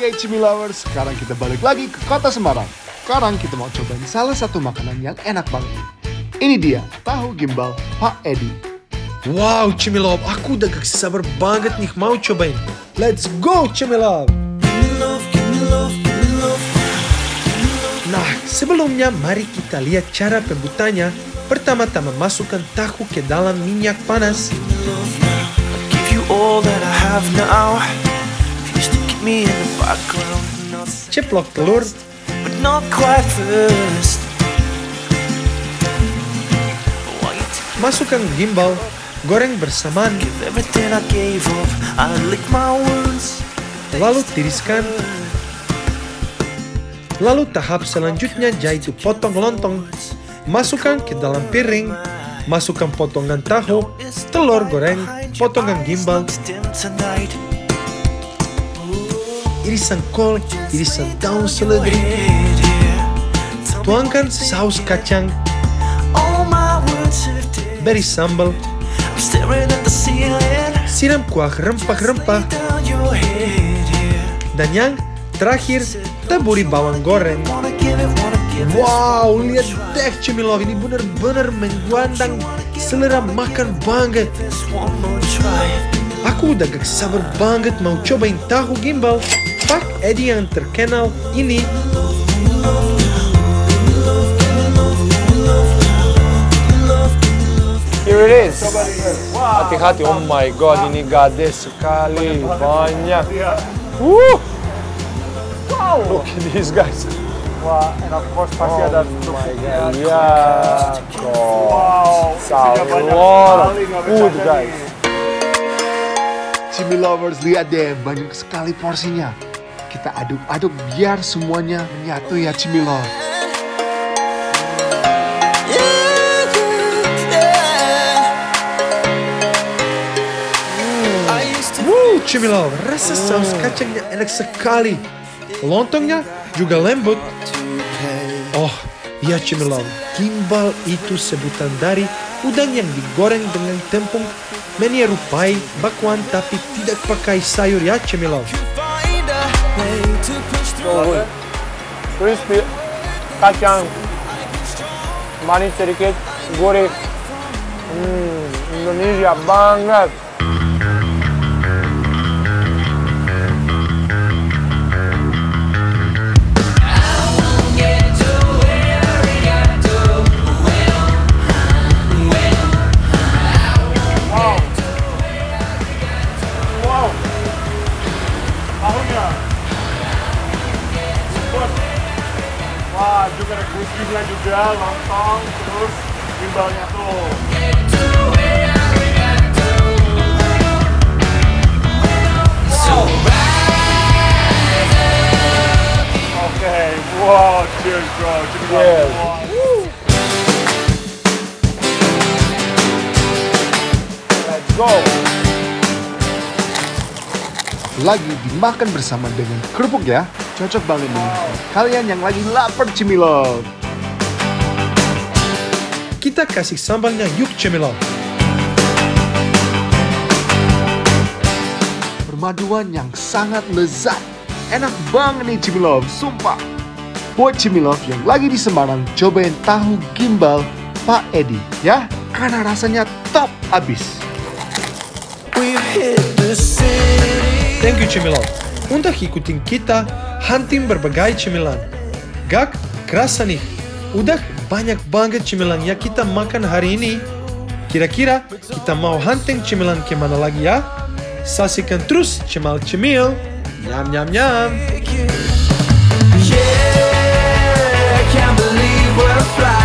Oke Cimi Lovers, sekarang kita balik lagi ke kota Semarang. Sekarang kita mau cobain salah satu makanan yang enak banget. Ini dia, tahu gimbal Pak Edi. Wow, Cimilov, aku udah gak sabar banget nih mau cobain. Let's go, Cimilov! Nah, sebelumnya mari kita lihat cara pembuatannya. Pertama-tama masukkan tahu ke dalam minyak panas. Give you all that I have now. Ceplok telur, masukkan gimbal, goreng bersamaan, lalu tiriskan. Lalu tahap selanjutnya yaitu potong lontong. Masukkan ke dalam piring, masukkan potongan tahu, telur goreng, potongan gimbal. Irisan kol, irisan daun seledri, tuangkan saus kacang, beri sambal, siram kuah rempah-rempah, dan yang terakhir taburi bawang goreng. Wow, lihat deh Cemilov ini benar-benar menggandang selera makan banget. Aku udah gak sabar banget mau cobain tahu gimbal. Pak Edi yang terkenal ini Here it is. Hati-hati, oh my god, ini gade sekali, banyak. Woo! Look at these guys. Wah, and of course pasti ada Oh my god, yeah. God. It's of food, guys. Cimi Lovers, lihat deh, banyak sekali porsinya. Kita aduk-aduk biar semuanya menyatu ya Cimi Love. Wuh, Cemilov, rasa saus kacangnya enak sekali. Lontongnya juga lembut. Oh, iya Cemilov, gimbal itu sebutan dari udang yang digoreng dengan tepung menyerupai bakwan tapi tidak pakai sayur ya Cemilov. Ohuj. Krispi, kaçan, mani seriket, gorek, mm, Indonesia, Bangladesh. Juga ada crispy-nya juga, lontong, terus gimbalnya tuh. Oke, wow, cheers bro. Cheers. Cheers. Let's go. Lagi dimakan bersama dengan kerupuk ya. Cocok banget nih. Kalian yang lagi lapar Cimi Love. Kita kasih sambalnya yuk Cemilov. Permaduan yang sangat lezat. Enak banget nih Cimi Love, sumpah. Buat Cimi Love yang lagi di Semarang, cobain tahu gimbal Pak Edi ya. Karena rasanya top abis. Thank you Cemilov. Untuk ikutin kita hunting berbagai cemilan. Gak kerasa nih, udah banyak banget cemilan yang kita makan hari ini. Kira-kira kita mau hunting cemilan ke mana lagi ya? Saksikan terus cemal cemil. Nyam nyam nyam. Yeah, can't believe we're flying.